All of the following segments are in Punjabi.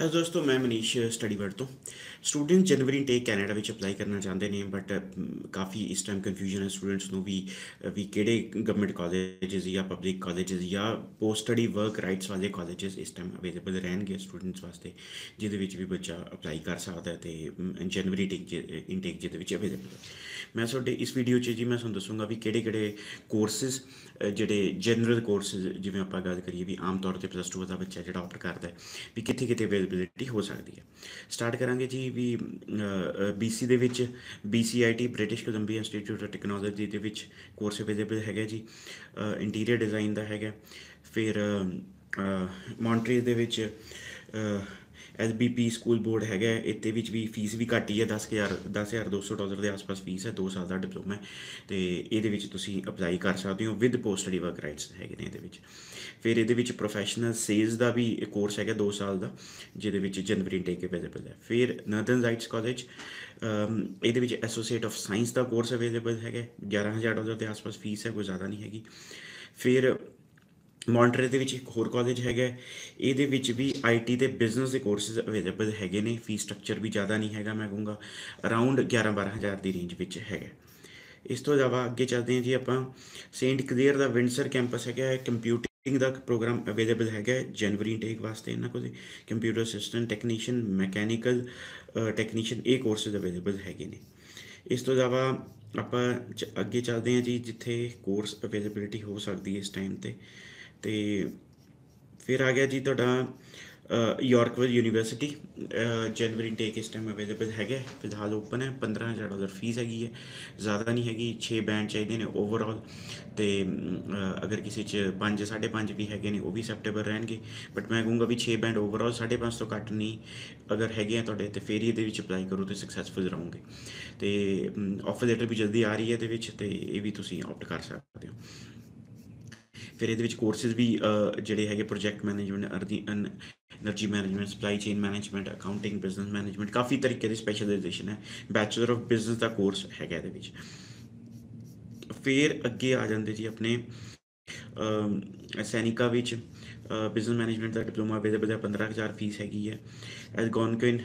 ਹੈ ਦੋਸਤੋ ਮੈਂ ਮਨੀਸ਼ ਸਟੱਡੀ ਵਰਡ ਤੋਂ। ਸਟੂਡੈਂਟ ਜਨਵਰੀ ਇਨਟੇਕ ਕੈਨੇਡਾ ਵਿੱਚ ਅਪਲਾਈ ਕਰਨਾ ਚਾਹੁੰਦੇ ਨੇ ਬਟ ਕਾਫੀ ਇਸ ਟਾਈਮ ਕਨਫਿਊਜ਼ਨ ਹੈ ਸਟੂਡੈਂਟਸ ਨੂੰ ਵੀ ਵੀ ਕਿਹੜੇ ਗਵਰਨਮੈਂਟ ਕਾਲਜਸ ਜਾਂ ਪਬਲਿਕ ਕਾਲਜਸ ਜਾਂ ਪੋਸਟ ਸਟੱਡੀ ਵਰਕ ਰਾਈਟਸ ਵਾਲੇ ਕਾਲਜਸ ਇਸ ਟਾਈਮ ਅਵੇਲੇਬਲ ਰਹਿਣਗੇ ਸਟੂਡੈਂਟਸ ਵਾਸਤੇ, ਜਿਹਦੇ ਵਿੱਚ ਵੀ ਬੱਚਾ ਅਪਲਾਈ ਕਰ ਸਕਦਾ ਹੈ ਤੇ ਜਨਵਰੀ ਇਨਟੇਕ ਇਨਟੇਕ ਜਿਹਦੇ ਵਿੱਚ ਅਵੇਲੇਬਲ ਮੈਂ ਤੁਹਾਡੇ ਇਸ ਵੀਡੀਓ 'ਚ ਜੀ ਮੈਂ ਤੁਹਾਨੂੰ ਦੱਸੂੰਗਾ ਵੀ ਕਿਹੜੇ ਕਿਹੜੇ ਕੋਰਸਸ ਜਿਹੜੇ ਜਨਰਲ ਕੋਰਸਸ ਜਿਵੇਂ ਆਪਾਂ ਗੱਲ ਕਰੀਏ ਵੀ ਆਮ ਤੌਰ ਤੇ ਪਲੱਸ 2 ਦਾ ਬੱਚਾ ਜਿਹੜਾ ਆਪਟ ਕਰਦਾ ਵੀ ਕਿੱਥੇ ਕਿੱਥੇ ਅਵੇਲੇਬਿਲਿਟੀ ਹੋ ਸਕਦੀ ਹੈ। ਸਟਾਰਟ ਕਰਾਂਗੇ ਜੀ ਵੀ BC ਦੇ ਵਿੱਚ BCIT British Columbia institute of technology ਦੇ ਵਿੱਚ ਕੋਰਸ ਅਵੇਲੇਬਲ ਹੈਗਾ ਜੀ। ਇੰਟੀਰੀਅਰ ਡਿਜ਼ਾਈਨ ਦਾ ਹੈਗਾ। ਫਿਰ ਮੌਂਟਰੀਅਲ ਦੇ ਵਿੱਚ ਐਸਬੀਪੀ ਸਕੂਲ ਬੋਰਡ ਹੈਗਾ ਹੈ, ਇੱਥੇ ਵਿੱਚ ਵੀ ਫੀਸ ਵੀ ਘੱਟ ਹੀ ਹੈ 10000 10200 ਡਾਲਰ ਦੇ ਆਸ-ਪਾਸ ਫੀਸ ਹੈ 2 ਸਾਲ ਦਾ ਡਿਪਲੋਮਾ ਹੈ ਤੇ ਇਹਦੇ ਵਿੱਚ ਤੁਸੀਂ ਅਪਲਾਈ ਕਰ ਸਕਦੇ ਹੋ ਵਿਦ ਪੋਸਟ ਵਰਕ ਰਾਈਟਸ ਹੈਗੇ ਨੇ ਇਹਦੇ ਵਿੱਚ। ਫਿਰ ਇਹਦੇ ਵਿੱਚ ਪ੍ਰੋਫੈਸ਼ਨਲ ਸੇਲਸ ਦਾ ਵੀ ਕੋਰਸ ਹੈਗਾ 2 ਸਾਲ ਦਾ ਜਿਹਦੇ ਵਿੱਚ ਜਨਵਰੀ ਇਨਟੇਕ ਅਵੇਲੇਬਲ ਹੈ। ਫਿਰ ਨਰਦਨ ਰਾਈਟਸ ਕਾਲਜ ਇਹਦੇ ਵਿੱਚ ਐਸੋਸੀਏਟ ਆਫ ਸਾਇੰਸ ਦਾ ਕੋਰਸ ਅਵੇਲੇਬਲ ਹੈਗਾ 11000 ਡਾਲਰ ਦੇ ਆਸ-ਪਾਸ ਫੀਸ ਹੈ ਕੋਈ ਜ਼ਿਆਦਾ ਨਹੀਂ ਹੈਗੀ। ਫਿਰ ਮੌਂਟਰੇ ਦੇ ਵਿੱਚ ਇੱਕ ਹੋਰ ਕਾਲਜ ਹੈਗਾ ਇਹਦੇ ਵਿੱਚ ਵੀ ਆਈਟੀ ਤੇ ਬਿਜ਼ਨਸ ਦੇ ਕੋਰਸਸ ਅਵੇਲੇਬਲ ਹੈਗੇ ਨੇ। ਫੀਸ ਸਟਰਕਚਰ ਵੀ ਜ਼ਿਆਦਾ ਨਹੀਂ ਹੈਗਾ ਮੈਂ ਕਹੂੰਗਾ। ਅਰਾਊਂਡ 11 12000 ਦੀ ਰੇਂਜ ਵਿੱਚ ਹੈਗਾ ਇਸ ਤੋਂ ਇਲਾਵਾ ਅੱਗੇ ਚੱਲਦੇ ਹਾਂ ਜੀ ਆਪਾਂ। ਸੇਂਟ ਕਲੀਅਰ ਦਾ ਵਿੰਡਸਰ ਕੈਂਪਸ ਹੈਗਾ ਹੈ। ਕੰਪਿਊਟਿੰਗ ਦਾ ਪ੍ਰੋਗਰਾਮ ਅਵੇਲੇਬਲ ਹੈਗਾ ਜਨਵਰੀ ਇਨਟੇਕ ਵਾਸਤੇ ਇਹਨਾਂ ਕੋਲ। Computer assistant technician mechanical technician ਇਹ ਕੋਰਸਸ ਅਵੇਲੇਬਲ ਹੈਗੇ ਨੇ। ਇਸ ਤੋਂ ਇਲਾਵਾ ਆਪਾਂ ਚ- ਅੱਗੇ ਚੱਲਦੇ ਹਾਂ ਜੀ ਜਿੱਥੇ ਕੋਰਸ ਅਵੇਲੇਬਿਲਿਟੀ ਹੋ ਸਕਦੀ ਹੈ ਇਸ ਟਾਈਮ ਤੇ। ਤੇ ਫਿਰ ਆ ਗਿਆ ਜੀ ਤੁਹਾਡਾ ਯਾਰਕਵਿਲ ਯੂਨੀਵਰਸਿਟੀ ਜਨਵਰੀ ਟੇਕ ਇਸ ਟਾਈਮ ਅਵੇਲੇਬਲ ਹੈਗਾ, ਫਿਲਹਾਲ ਓਪਨ ਹੈ 15000 ਡਾਲਰ ਫੀਸ ਹੈਗੀ ਹੈ, ਜ਼ਿਆਦਾ ਨਹੀਂ ਹੈਗੀ 6 ਬੈਂਡ ਚਾਹੀਦੇ ਨੇ ਓਵਰਆਲ ਤੇ ਅਗਰ ਕਿਸੇ ਚ 5 5.5 ਵੀ ਹੈਗੇ ਨੇ, ਉਹ ਵੀ ਸੈਪਟੇਬਲ ਰਹਿਣਗੇ ਬਟ ਮੈਂ ਕਹੂੰਗਾ ਵੀ 6 ਬੈਂਡ ਓਵਰਆਲ 5.5 ਤੋਂ ਘੱਟ ਨਹੀਂ, ਅਗਰ ਹੈਗੇ ਆ ਤੁਹਾਡੇ ਤੇ ਫੇਰ ਹੀ ਇਹਦੇ ਵਿੱਚ ਅਪਲਾਈ ਕਰੋ ਤੇ ਸਕਸੈਸਫੁਲ ਰਹੋਗੇ। ਤੇ ਆਫਰ ਲੈਟਰ ਵੀ ਜਲਦੀ ਆ ਰਹੀ ਹੈ ਇਹਦੇ ਵਿੱਚ ਤੇ ਇਹ ਵੀ ਤੁਸੀਂ ਆਪਟ ਕਰ ਸਕਦੇ ਹੋ। ਫਿਰ ਇਹਦੇ ਵਿੱਚ ਕੋਰਸਿਸ ਵੀ ਜਿਹੜੇ ਹੈਗੇ project management ਅਰਦੀ energy management supply chain management accounting business management ਕਾਫੀ ਤਰੀਕੇ ਦੇ ਸਪੈਸ਼ਲਾਈਜੇਸ਼ਨ ਹੈ। ਬੈਚਲਰ ਆਫ ਬਿਜ਼ਨਸ ਦਾ ਕੋਰਸ ਹੈਗਾ ਇਹਦੇ ਵਿੱਚ। ਫਿਰ ਅੱਗੇ ਆ ਜਾਂਦੇ ਜੀ ਆਪਣੇ ਸੈਨਿਕਾ ਵਿੱਚ ਬਿਜ਼ਨਸ ਮੈਨੇਜਮੈਂਟ ਦਾ ਡਿਪਲੋਮਾ ਅਵੇਲੇਬਲ ਹੈ 15000 ਫੀਸ ਹੈਗੀ ਹੈ। S Algonquin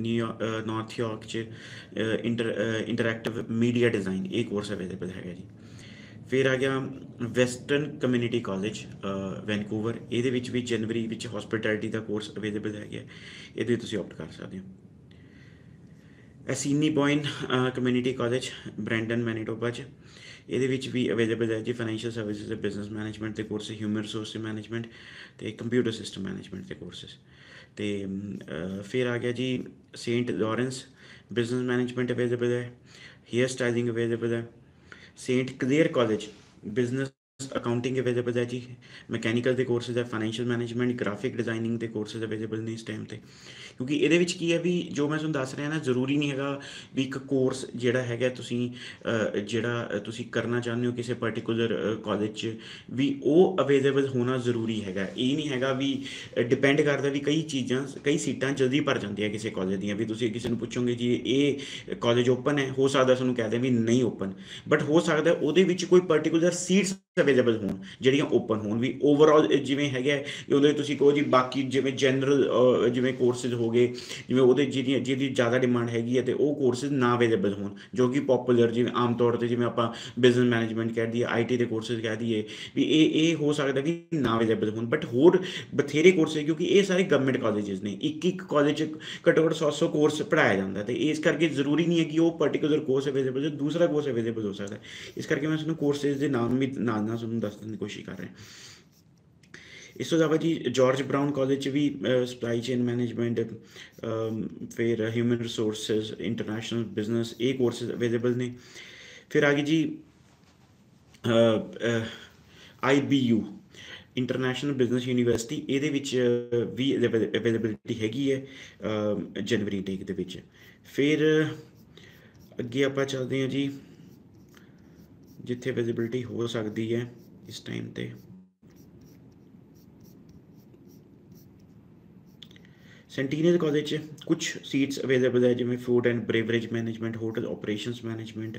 New York North York ਚ ਇੰਟਰ ਇੰਟਰਐਕਟਿਵ ਮੀਡੀਆ ਡਿਜ਼ਾਈਨ ਇਹ ਕੋਰਸ ਅਵੇਲੇਬਲ ਹੈਗਾ ਜੀ। ਫਿਰ ਆ ਗਿਆ ਵੈਸਟਰਨ ਕਮਿਊਨਿਟੀ ਕਾਲਜ ਵੈਨਕੂਵਰ ਇਹਦੇ ਵਿੱਚ ਵੀ ਜਨਵਰੀ ਵਿੱਚ ਹਸਪਿਟੈਲਿਟੀ ਦਾ ਕੋਰਸ ਅਵੇਲੇਬਲ ਹੈਗਾ ਇਹਦੇ ਤੁਸੀਂ ਆਪਟ ਕਰ ਸਕਦੇ ਹੋ। Assiniboine point community college Brandon Manitoba ਚ। ਇਹਦੇ ਵਿੱਚ ਵੀ ਅਵੇਲੇਬਲ ਹੈ ਜੀ ਫਾਈਨੈਂਸ਼ੀਅਲ ਸਰਵਿਸਿਜ਼ ਤੇ ਬਿਜ਼ਨਸ ਮੈਨੇਜਮੈਂਟ ਦੇ ਕੋਰਸ ਹਿਊਮਨ ਰਿਸੋਰਸ ਮੈਨੇਜਮੈਂਟ ਤੇ ਕੰਪਿਊਟਰ ਸਿਸਟਮ ਮੈਨੇਜਮੈਂਟ ਦੇ ਕੋਰਸਸ ਤੇ ਫਿਰ ਆ ਗਿਆ ਜੀ Saint Lawrence business management available ਹੈ। ਹੇਅਰ ਸਟਾਈਲਿੰਗ ਅਵੇਲੇਬਲ ਹੈ। Saint Clair college business accounting available ਹੈ ਜੀ ਮਕੈਨੀਕਲ ਦੇ ਕੋਰਸਸ ਹੈ ਫਾਈਨੈਂਸ਼ੀਅਲ ਮੈਨੇਜਮੈਂਟ ਗ੍ਰਾਫਿਕ ਡਿਜ਼ਾਈਨਿੰਗ ਦੇ ਕੋਰਸਸ ਅਵੇਲੇਬਲ ਨੇ ਇਸ ਟਾਈਮ ਤੇ। ਕਿਉਂਕਿ ਇਹਦੇ ਵਿੱਚ ਕੀ ਹੈ ਵੀ ਜੋ ਮੈਂ ਤੁਹਾਨੂੰ ਦੱਸ ਰਿਹਾ ਨਾ, ਜ਼ਰੂਰੀ ਨਹੀਂ ਹੈਗਾ ਵੀ ਇੱਕ ਕੋਰਸ ਜਿਹੜਾ ਹੈਗਾ ਤੁਸੀਂ ਜਿਹੜਾ ਤੁਸੀਂ ਕਰਨਾ ਚਾਹੁੰਦੇ ਹੋ ਕਿਸੇ ਪਾਰਟਿਕੂਲਰ ਕਾਲਜ 'ਚ, ਵੀ ਉਹ ਅਵੇਲੇਬਲ ਹੋਣਾ ਜ਼ਰੂਰੀ ਹੈਗਾ। ਇਹ ਨਹੀਂ ਹੈਗਾ ਵੀ ਡਿਪੈਂਡ ਕਰਦਾ ਵੀ ਕਈ ਚੀਜ਼ਾਂ, ਕਈ ਸੀਟਾਂ ਜਲਦੀ ਭਰ ਜਾਂਦੀਆਂ ਕਿਸੇ ਕਾਲਜ ਦੀਆਂ, ਵੀ ਤੁਸੀਂ ਕਿਸੇ ਨੂੰ ਪੁੱਛੋਗੇ ਜੀ, ਇਹ ਕਾਲਜ ਓਪਨ ਹੈ, ਹੋ ਸਕਦਾ ਤੁਹਾਨੂੰ ਕਹਿ ਦੇ ਵੀ ਨਹੀਂ ਓਪਨ ਬਟ ਹੋ ਸਕਦਾ ਉਹਦੇ ਵਿੱਚ ਕੋਈ ਪਾਰਟਿਕੂਲਰ ਸੀਟਸ ਅਵੇਲੇਬਲ ਹੋਣ, ਜਿਹੜੀਆਂ ਓਪਨ ਹੋਣ ਵੀ ਓਵਰਆਲ ਜਿਵੇਂ ਹੈਗਾ ਉਹਦੇ ਤੁਸੀਂ ਕਹੋ ਜੀ ਬਾਕੀ ਜਿਵੇਂ ਜਨਰਲ ਜਿਵੇਂ ਕੋਰਸਸ ਹੋ ਗਏ, ਜਿਵੇਂ ਉਹਦੇ ਜਿਹਦੀ ਜਿਹਦੀ ਜ਼ਿਆਦਾ ਡਿਮਾਂਡ ਹੈਗੀ ਹੈ ਤੇ ਉਹ ਕੋਰਸਸ ਨਾ ਅਵੇਲੇਬਲ ਹੋਣ, ਜੋ ਕਿ ਪਪੂਲਰ ਜਿਵੇਂ ਆਮ ਤੌਰ ਤੇ ਜਿਵੇਂ ਆਪਾਂ ਬਿਜ਼ਨਸ ਮੈਨੇਜਮੈਂਟ ਕਹਿ ਦਈਏ ਆਈਟੀ ਦੇ ਕੋਰਸਸ ਕਹਿ ਦਈਏ, ਵੀ ਇਹ ਇਹ ਹੋ ਸਕਦਾ ਕਿ ਨਾ ਅਵੇਲੇਬਲ ਹੋਣ ਬਟ ਹੋਰ ਬਥੇਰੇ ਕੋਰਸ ਕਿਉਂਕਿ ਇਹ ਸਾਰੇ ਗਵਰਨਮੈਂਟ ਕਾਲਜਸ ਨੇ, ਇੱਕ ਇੱਕ ਕਾਲਜ 'ਚ ਘੱਟੋ ਘੱਟ 100 100 ਕੋਰਸ ਪੜਾਇਆ ਜਾਂਦਾ ਤੇ ਇਸ ਕਰਕੇ ਜ਼ਰੂਰੀ ਨਹੀਂ ਹੈ ਕਿ ਉਹ ਪਾਰਟਿਕੂਲਰ ਕੋਰਸ ਅਵੇਲੇਬਲ ਹੈ ਦੂਸਰਾ ਕੋਰਸ ਅਵੇਲੇਬਲ ਹੋ ਸਕਦਾ ਇਸ ਕਰਕੇ ਮੈਂ ਤੁਹਾਨੂੰ ਕੋਰਸਸ ਦੇ ਨਾਮ ਵੀ ਨਾਲ ਨਾਲ ਤੁਹਾਨੂੰ ਦੱਸਣ ਦੀ ਕੋਸ਼ਿਸ਼ ਕਰ ਰਿਹਾ ਇਸ ਤੋਂ ਇਲਾਵਾ ਜੀ ਜਾਰਜ ਬ੍ਰਾਊਨ ਕਾਲਜ 'ਚ ਵੀ ਸਪਲਾਈ ਚੇਨ ਮੈਨੇਜਮੈਂਟ ਫਿਰ ਹਿਊਮਨ ਰਿਸੋਰਸਸ ਇੰਟਰਨੈਸ਼ਨਲ ਬਿਜ਼ਨਸ ਇਹ ਕੋਰਸਸ ਅਵੇਲੇਬਲ ਨੇ। ਫਿਰ ਆ ਗਈ ਜੀ ਆਈਬੀਯੂ ਇੰਟਰਨੈਸ਼ਨਲ ਬਿਜ਼ਨਸ ਯੂਨੀਵਰਸਿਟੀ ਇਹਦੇ ਵਿੱਚ ਵੀ ਅਵੇਲੇਬਿਲਿਟੀ ਹੈਗੀ ਹੈ ਜਨਵਰੀ ਟੇਕ ਦੇ ਵਿੱਚ। ਫਿਰ ਅੱਗੇ ਆਪਾਂ ਚੱਲਦੇ ਹਾਂ ਜੀ ਜਿੱਥੇ ਅਵੇਲੇਬਿਲਿਟੀ ਹੋ ਸਕਦੀ ਹੈ ਇਸ ਟਾਈਮ ਤੇ। ਸੈਂਟੀਨੀਅਰ ਕਾਲਜ 'ਚ ਕੁਝ ਸੀਟਸ ਅਵੇਲੇਬਲ ਹੈ, ਜਿਵੇਂ food and beverage management hotel operations management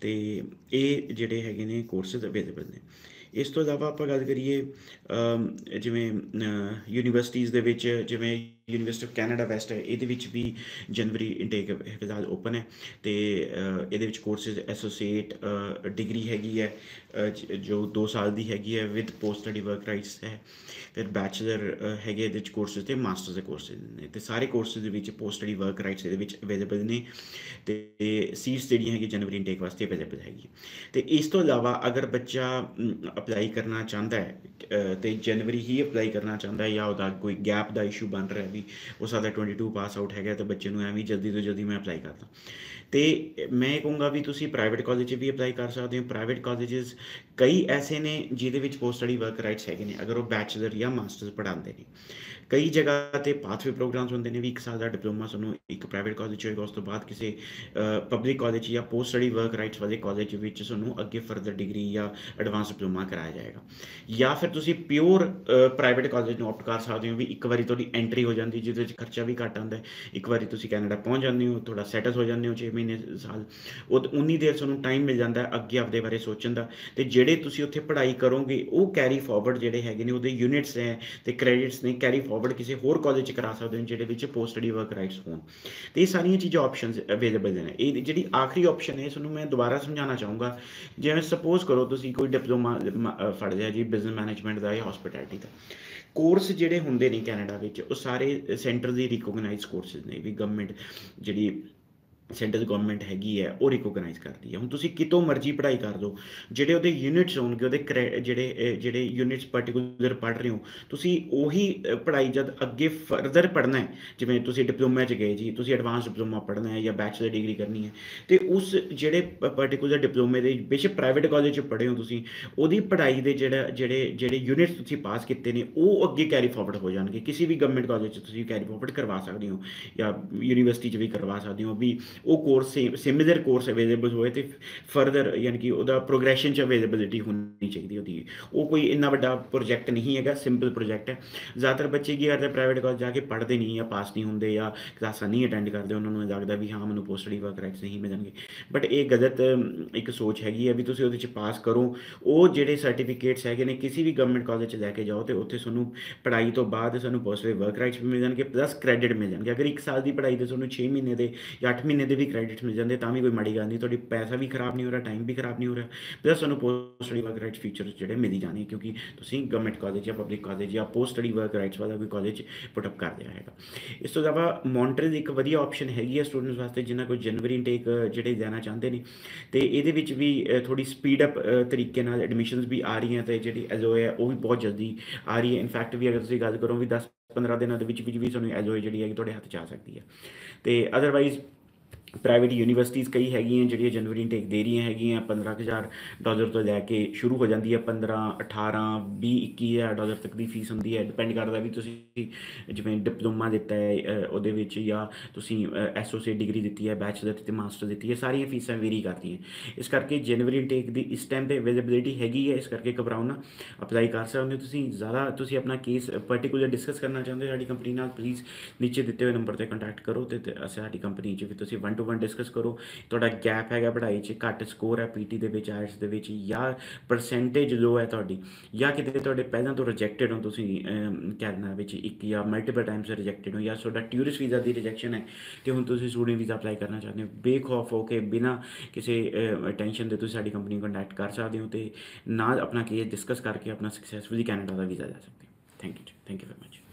ਤੇ ਇਹ ਜਿਹੜੇ ਹੈਗੇ ਨੇ ਕੋਰਸਸ ਅਵੇਲੇਬਲ ਨੇ। ਇਸ ਤੋਂ ਇਲਾਵਾ ਆਪਾਂ ਗੱਲ ਕਰੀਏ ਜਿਵੇਂ ਯੂਨੀਵਰਸਿਟੀਜ਼ ਦੇ ਵਿੱਚ ਜਿਵੇਂ ਯੂਨੀਵਰਸਿਟੀ ਆਫ ਕੈਨੇਡਾ ਵੈਸਟ ਹੈ। ਇਹਦੇ ਵਿੱਚ ਵੀ ਜਨਵਰੀ ਇਨਟੇਕ ਫਿਲਹਾਲ ਓਪਨ ਹੈ ਤੇ ਇਹਦੇ ਵਿੱਚ ਕੋਰਸਿਸ ਐਸੋਸੀਏਟ ਡਿਗਰੀ ਹੈਗੀ ਹੈ ਜੋ 2 ਸਾਲ ਦੀ ਹੈਗੀ ਹੈ with post study work rights ਹੈ। ਫਿਰ ਬੈਚਲਰ ਹੈਗੇ ਇਹਦੇ ਵਿੱਚ ਕੋਰਸਿਸ ਤੇ ਮਾਸਟਰਸ ਦੇ ਕੋਰਸਿਸ ਨੇ। ਤੇ ਸਾਰੇ ਕੋਰਸਿਸ ਦੇ ਵਿੱਚ ਪੋਸਟ ਸਟੱਡੀ ਵਰਕ ਰਾਈਟਸ ਇਹਦੇ ਵਿੱਚ ਅਵੇਲੇਬਲ ਨੇ। ਤੇ ਸੀਟਸ ਜਿਹੜੀਆਂ ਹੈਗੀ ਜਨਵਰੀ ਇਨਟੇਕ ਵਾਸਤੇ ਅਵੇਲੇਬਲ ਹੈਗੀ ਤੇ ਇਸ ਤੋਂ ਇਲਾਵਾ ਅਗਰ ਬੱਚਾ ਅਪਲਾਈ ਕਰਨਾ ਚਾਹੁੰਦਾ ਹੈ ਤੇ ਜਨਵਰੀ ਹੀ ਅਪਲਾਈ ਕਰਨਾ ਚਾਹੁੰਦਾ ਹੈ ਜਾਂ ਉਹਦਾ ਕੋਈ ਗੈਪ ਦਾ ਇਸ਼ੂ ਬਣ ਰਿਹਾ ਵੀ ਉਹ ਸਾਡਾ 22 ਪਾਸ ਆਊਟ ਹੈਗਾ ਤੇ ਬੱਚੇ ਨੂੰ ਐਵੇਂ ਜਲਦੀ ਤੋਂ ਜਲਦੀ ਮੈਂ ਅਪਲਾਈ ਕਰਦਾ। ਤੇ ਮੈਂ ਇਹ ਕਹੂੰਗਾ ਵੀ ਤੁਸੀਂ ਪ੍ਰਾਈਵੇਟ ਕਾਲਜ 'ਚ ਵੀ ਅਪਲਾਈ ਕਰ ਸਕਦੇ ਹੋ। ਪ੍ਰਾਈਵੇਟ ਕਾਲਜਸ ਕਈ ਐਸੇ ਨੇ ਜਿਹਦੇ ਵਿੱਚ ਪੋਸਟ ਸਟੱਡੀ ਵਰਕ ਰਾਈਟਸ ਹੈਗੇ ਨੇ, ਅਗਰ ਉਹ ਬੈਚਲਰ ਜਾਂ ਮਾਸਟਰਸ ਪੜ੍ਹਾਉਂਦੇ ਨੇ। ਕਈ ਜਗ੍ਹਾ ਤੇ ਪਾਥਵੇ ਪ੍ਰੋਗਰਾਮਸ ਹੁੰਦੇ ਨੇ ਵੀ ਇੱਕ ਸਾਲ ਦਾ ਡਿਪਲੋਮਾ ਤੁਹਾਨੂੰ ਇੱਕ ਪ੍ਰਾਈਵੇਟ ਕਾਲਜ 'ਚ ਹੋਏਗਾ, ਉਸ ਤੋਂ ਬਾਅਦ ਕਿਸੇ ਪਬਲਿਕ ਕਾਲਜ ਜਾਂ ਪੋਸਟ ਸਟੱਡੀ ਵਰਕ ਰਾਈਟਸ ਵਾਲੇ ਕਾਲਜ ਵਿੱਚ ਤੁਹਾਨੂੰ ਅੱਗੇ ਫਰਦਰ ਡਿਗਰੀ ਜਾਂ ਐਡਵਾਂਸ ਡਿਪਲੋਮਾ ਕਰਾਇਆ ਜਾਏਗਾ। ਜਾਂ ਫਿਰ ਤੁਸੀਂ ਪਿਓਰ ਪ੍ਰਾਈਵੇਟ ਕਾਲਜ ਨੂੰ ਆਪਟ ਕਰ ਸਕਦੇ ਹੋ ਵੀ ਇੱਕ ਵਾਰੀ ਤੁਹਾਡੀ ਐਂਟਰੀ ਹੋ ਜਾਂਦੀ ਜਿਹਦੇ ਵਿੱਚ ਖਰਚਾ ਵੀ ਘੱਟ ਆਉਂਦਾ ਇੱਕ ਵਾਰੀ ਤੁਸੀਂ ਕੈਨੇਡਾ ਪਹੁੰਚ ਜਾਂਦੇ ਹੋ ਥੋੜਾ ਸੈਟਲ ਹੋ ਜਾਂਦੇ ਹੋ 6 ਮਹੀਨੇ, ਸਾਲ। ਉਹ ਉਨੀ ਦੇਰ ਤੁਹਾਨੂੰ ਟਾਈਮ ਮਿਲ ਜਾਂਦਾ ਅੱਗੇ ਆਪਦੇ ਬਾਰੇ ਸੋਚਣ ਦਾ। ਤੇ ਜਿਹੜੇ ਤੁਸੀਂ ਉੱਥੇ ਪੜ੍ਹਾਈ ਕਰੋਗੇ, ਉਹ ਕੈਰੀ ਫਾਰਵਰਡ ਜਿਹੜੇ ਹੈਗੇ ਨੇ, ਉਹਦੇ ਯੂਨਿਟਸ ਹੈ ਤੇ ਕ੍ਰੈਡਿਟਸ ਨੇ ਕੈਰੀ ਫਾਰਵਰਡ ਕਿਸੇ ਹੋਰ ਕਾਲਜ ਚ ਕਰਾ ਸਕਦੇ ਹੋ, ਜਿਹੜੇ ਵਿੱਚ ਪੋਸਟ ਸਟੱਡੀ ਵਰਕ ਰਾਈਟਸ ਹੋਣ। ਤੇ ਇਹ ਸਾਰੀਆਂ ਚੀਜ਼ਾਂ ਆਪਸ਼ਨਸ ਅਵੇਲੇਬਲ ਨੇ। ਇਹ ਜਿਹੜੀ ਆਖਰੀ ਆਪਸ਼ਨ ਹੈ ਇਸ ਨੂੰ ਮੈਂ ਦੁਬਾਰਾ ਸਮਝਾਉਣਾ ਚਾਹੂੰਗਾ। ਜਿਵੇਂ ਸਪੋਜ਼ ਕਰੋ ਤੁਸੀਂ ਕੋਈ ਡਿਪਲੋਮਾ ਫੜ ਲਿਆ ਜੀ ਬਿਜ਼ਨਸ ਮੈਨੇਜਮੈਂਟ ਦਾ ਜਾਂ ਹਸਪਿਟੈਲਿਟੀ ਦਾ। ਕੋਰਸ ਜਿਹੜੇ ਹੁੰਦੇ ਨੇ ਕੈਨੇਡਾ ਵਿੱਚ, ਉਹ ਸਾਰੇ ਸੈਂਟਰ ਦੀ ਰਿਕੋਗਨਾਈਜ਼ ਕੋਰਸਸ ਨੇ ਵੀ ਗਵਰਨਮੈਂਟ ਜਿਹੜੀ ਸੈਂਟਰਲ ਗਵਰਨਮੈਂਟ ਹੈਗੀ ਹੈ, ਉਹ ਰਿਕੋਗਨਾਈਜ਼ ਕਰਦੀ ਹੈ। ਹੁਣ ਤੁਸੀਂ ਕਿਤੋਂ ਮਰਜ਼ੀ ਪੜ੍ਹਾਈ ਕਰ ਦਿਓ ਜਿਹੜੇ ਉਹਦੇ ਯੂਨਿਟਸ ਹੋਣਗੇ, ਉਹਦੇ ਕ੍ਰੈ- ਜਿਹੜੇ ਜਿਹੜੇ ਯੂਨਿਟਸ ਪਾਰਟਿਕੂਲਰ ਪੜ੍ਹ ਰਹੇ ਹੋ, ਤੁਸੀਂ ਉਹੀ ਪੜ੍ਹਾਈ ਜਦ ਅੱਗੇ ਫਰਦਰ ਪੜ੍ਹਨਾ ਹੈ, ਜਿਵੇਂ ਤੁਸੀਂ ਡਿਪਲੋਮਾ 'ਚ ਗਏ ਜੀ, ਤੁਸੀਂ ਐਡਵਾਂਸ ਡਿਪਲੋਮਾ ਪੜ੍ਹਨਾ ਹੈ ਜਾਂ ਬੈਚਲਰ ਡਿਗਰੀ ਕਰਨੀ ਹੈ, ਤੇ ਉਸ ਜਿਹੜੇ ਪਾਰਟਿਕੂਲਰ ਡਿਪਲੋਮੇ ਦੇ ਬੇਸ਼ੱਕ ਪ੍ਰਾਈਵੇਟ ਕਾਲਜ 'ਚ ਪੜ੍ਹੇ ਹੋ ਤੁਸੀਂ, ਉਹਦੀ ਪੜ੍ਹਾਈ ਦੇ ਜਿਹੜਾ, ਜਿਹੜੇ ਜਿਹੜੇ ਯੂਨਿਟਸ ਤੁਸੀਂ ਪਾਸ ਕੀਤੇ ਨੇ, ਉਹ ਅੱਗੇ ਕੈਰੀ ਫਾਰਵਰਡ ਹੋ ਜਾਣਗੇ। ਕਿਸੇ ਵੀ ਗਵਰਨਮੈਂਟ ਕਾਲਜ 'ਚ ਤੁਸੀਂ ਕੈਰੀ ਫਾਰਵਰਡ ਕਰਵਾ ਸਕਦੇ ਹੋ, ਜਾਂ ਯੂਨੀਵਰਸਿਟੀ 'ਚ ਵੀ ਕਰਵਾ ਸਕਦੇ ਹੋ, ਵੀ ਉਹ ਕੋਰਸ ਸਿਮਿਲਰ ਕੋਰਸ ਅਵੇਲੇਬਲ ਹੋਏ ਤੇ ਫਰਦਰ ਯਾਨੀ ਕਿ ਉਹਦਾ ਪ੍ਰੋਗਰੈਸ਼ਨ 'ਚ ਅਵੇਲੇਬਿਲਿਟੀ ਹੋਣੀ ਚਾਹੀਦੀ ਉਹਦੀ। ਉਹ ਕੋਈ ਇੰਨਾ ਵੱਡਾ ਪ੍ਰੋਜੈਕਟ ਨਹੀਂ ਹੈਗਾ ਸਿੰਪਲ ਪ੍ਰੋਜੈਕਟ ਹੈ। ਜ਼ਿਆਦਾਤਰ ਬੱਚੇ ਕੀ ਕਰਦੇ ਪ੍ਰਾਈਵੇਟ ਕਾਲਜ ਜਾ ਕੇ ਪੜ੍ਹਦੇ ਨਹੀਂ ਜਾਂ ਪਾਸ ਨਹੀਂ ਹੁੰਦੇ ਜਾਂ ਕਲਾਸਾਂ ਨਹੀਂ ਅਟੈਂਡ ਕਰਦੇ, ਉਹਨਾਂ ਨੂੰ ਲੱਗਦਾ ਵੀ ਹਾਂ, ਮੈਨੂੰ ਪੋਸਟ ਵਰਕ ਰਾਈਟਸ ਨਹੀਂ ਮਿਲਣਗੇ। ਬਟ ਇਹ ਗਲਤ ਇੱਕ ਸੋਚ ਹੈਗੀ ਹੈ ਵੀ ਤੁਸੀਂ ਉਹਦੇ 'ਚ ਪਾਸ ਕਰੋ। ਉਹ ਜਿਹੜੇ ਸਰਟੀਫਿਕੇਟਸ ਹੈਗੇ ਨੇ, ਕਿਸੇ ਵੀ ਗਵਰਨਮੈਂਟ ਕਾਲਜ 'ਚ ਲੈ ਕੇ ਜਾਓ ਤੇ ਉੱਥੇ ਤੁਹਾਨੂੰ ਪੜ੍ਹਾਈ ਤੋਂ ਬਾਅਦ ਸਾਨੂੰ ਪੋਸਟ ਵਰਕ ਰਾਈਟਸ ਵੀ ਮਿਲ ਜਾਣਗੇ ਪਲੱਸ ਕ੍ਰੈਡਿਟ ਮਿਲ ਜਾਣਗੇ। ਅਗਰ ਇੱਕ ਸਾਲ ਦੀ ਪੜ੍ਹਾਈ ਦੇ ਤੁਹਾਨੂੰ 6 ਮਹੀਨੇ ਦੇ ਜਾਂ 8 ਮਹੀਨੇ ਦੇ ਵੀ ਕ੍ਰੈਡਿਟਸ ਮਿਲ ਜਾਂਦੇ, ਤਾਂ ਵੀ ਕੋਈ ਮਾੜੀ ਗੱਲ ਨਹੀਂ, ਤੁਹਾਡੀ ਪੈਸਾ ਵੀ ਖਰਾਬ ਨਹੀਂ ਹੋ ਰਿਹਾ ਟਾਈਮ ਵੀ ਖਰਾਬ ਨਹੀਂ ਹੋ ਰਿਹਾ ਪਲੱਸ ਤੁਹਾਨੂੰ post study work rights features ਜਿਹੜੇ ਮਿਲੀ ਜਾਣੇ ਕਿਉਂਕਿ ਤੁਸੀਂ ਗਵਰਨਮੈਂਟ ਕਾਲਜ ਜਾਂ ਪਬਲਿਕ ਕਾਲਜ ਜਾਂ ਪੋਸਟ ਸਟੱਡੀ ਵਰਕ ਰਾਈਟਸ ਵਾਲਾ ਕੋਈ ਕਾਲਜ ਪੁੱਟ ਅਪ ਕਰ ਲਿਆ ਹੈਗਾ। ਇਸ ਤੋਂ ਇਲਾਵਾ ਮੌਂਟਰੇਲ ਇੱਕ ਵਧੀਆ ਆਪਸ਼ਨ ਹੈਗੀ ਹੈ ਸਟੂਡੈਂਟਸ ਵਾਸਤੇ ਜਿਨ੍ਹਾਂ ਕੋਈ ਜਨਵਰੀ ਇਨਟੇਕ ਜਿਹੜੇ ਜਾਣਾ ਚਾਹੁੰਦੇ ਨੇ, ਤੇ ਇਹਦੇ ਵਿੱਚ ਵੀ ਥੋੜੀ ਸਪੀਡ ਅਪ ਤਰੀਕੇ ਨਾਲ ਐਡਮਿਸ਼ਨਸ ਵੀ ਆ ਰਹੀਆਂ ਤੇ ਜਿਹੜੀ ਐਲੋਏ ਹੈ ਉਹ ਵੀ ਬਹੁਤ ਜਲਦੀ ਆ ਰਹੀ ਹੈ। ਇਨਫੈਕਟ ਵੀ ਅਗਰ ਤੁਸੀਂ ਗੱਲ ਕਰੋ ਵੀ 10 15 ਦਿਨਾਂ ਦੇ ਵਿੱਚ ਵਿੱਚ ਵੀ ਤੁਹਾਨੂੰ ਐਲੋਏ ਜਿਹੜੀ ਹੈਗੀ ਤੁਹਾਡੇ ਹੱਥ 'ਚ ਆ ਸਕਦੀ ਹੈ। ਤੇ ਅਦਰਵਾਈਜ਼ ਪ੍ਰਾਈਵੇਟ ਯੂਨੀਵਰਸਿਟੀਜ਼ ਕਈ ਹੈਗੀਆਂ ਜਿਹੜੀਆਂ ਜਨਵਰੀ ਇਨਟੇਕ ਦੇ ਰਹੀਆਂ ਹੈਗੀਆਂ 15000 ਡਾਲਰ ਤੋਂ ਲੈ ਕੇ ਸ਼ੁਰੂ ਹੋ ਜਾਂਦੀ ਹੈ 15 18 20 21000 ਡਾਲਰ ਤੱਕ ਦੀ ਫੀਸ ਹੁੰਦੀ ਹੈ। ਡਿਪੈਂਡ ਕਰਦਾ ਵੀ ਤੁਸੀਂ ਜਿਵੇਂ ਡਿਪਲੋਮਾ ਦਿੱਤਾ ਹੈ ਉਹਦੇ ਵਿੱਚ ਜਾਂ ਤੁਸੀਂ ਐਸੋਸੀਏਟ ਡਿਗਰੀ ਦਿੱਤੀ ਹੈ ਬੈਚਲਰ ਦਿੱਤੀ ਤੇ ਮਾਸਟਰ ਦਿੱਤੀ ਹੈ, ਸਾਰੀਆਂ ਫੀਸਾਂ ਵੇਰੀ ਕਰਦੀਆਂ ਇਸ ਕਰਕੇ ਜਨਵਰੀ ਇਨਟੇਕ ਦੀ ਇਸ ਟਾਈਮ ਤੇ ਅਵੇਲੇਬਿਲਿਟੀ ਹੈਗੀ ਹੈ, ਇਸ ਕਰਕੇ ਘਬਰਾਓ ਨਾ ਅਪਲਾਈ ਕਰ ਸਕਦੇ ਹੋ ਤੁਸੀਂ। ਜ਼ਿਆਦਾ ਤੁਸੀਂ ਆਪਣਾ ਕੇਸ ਪਾਰਟਿਕੂਲਰ ਡਿਸਕਸ ਕਰਨਾ ਚਾਹੁੰਦੇ ਹੋ, ਸਾਡੀ ਕੰਪਨੀ ਨਾਲ ਪਲੀਜ਼ ਨੀਚੇ ਦਿੱਤੇ ਹੋਏ ਨੰਬਰ ਤੇ ਕੰਟੈਕਟ ਕਰੋ ਤੇ ਤੇ ਸਾਡੀ ਕੰਪਨੀ 'ਚ ਵੀ ਤੁਸੀਂ 1 ਟੂ 1 ਡਿਸਕਸ ਕਰੋ। ਤੁਹਾਡਾ ਗੈਪ ਹੈਗਾ ਪੜ੍ਹਾਈ 'ਚ, ਘੱਟ ਸਕੋਰ ਹੈ ਪੀਟੀ ਦੇ ਵਿੱਚ ਆਇਲਸ ਦੇ ਵਿੱਚ ਜਾਂ ਪਰਸੈਂਟੇਜ ਲੋ ਹੈ ਤੁਹਾਡੀ ਜਾਂ ਕਿਤੇ ਤੁਹਾਡੇ ਪਹਿਲਾਂ ਤੋਂ ਰਿਜੈਕਟਡ ਹੋ ਤੁਸੀਂ ਕੈਨੇਡਾ ਵਿੱਚ ਇੱਕ ਜਾਂ ਮਲਟੀਪਲ ਟਾਈਮਸ ਰਿਜੈਕਟਡ ਹੋ ਜਾਂ ਤੁਹਾਡਾ ਟੂਰਿਸਟ ਵੀਜ਼ਾ ਦੀ ਰਿਜੈਕਸ਼ਨ ਹੈ ਤੇ ਹੁਣ ਤੁਸੀਂ ਸਟੂਡੈਂਟ ਵੀਜ਼ਾ ਅਪਲਾਈ ਕਰਨਾ ਚਾਹੁੰਦੇ ਹੋ। ਬੇਖੌਫ ਹੋ ਕੇ ਬਿਨਾ ਕਿਸੇ ਟੈਨਸ਼ਨ ਦੇ ਤੁਸੀਂ ਸਾਡੀ ਕੰਪਨੀ ਕੰਟੈਕਟ ਕਰ ਸਕਦੇ ਹੋ ਤੇ ਨਾਲ ਆਪਣਾ ਕੇਸ ਡਿਸਕਸ ਕਰਕੇ ਆਪਣਾ ਸਕਸੈਸਫੁਲੀ ਕੈਨੇਡਾ ਦਾ ਵੀਜ਼ਾ ਲੈ ਸਕਦੇ ਹੋ। Thank you thank you very much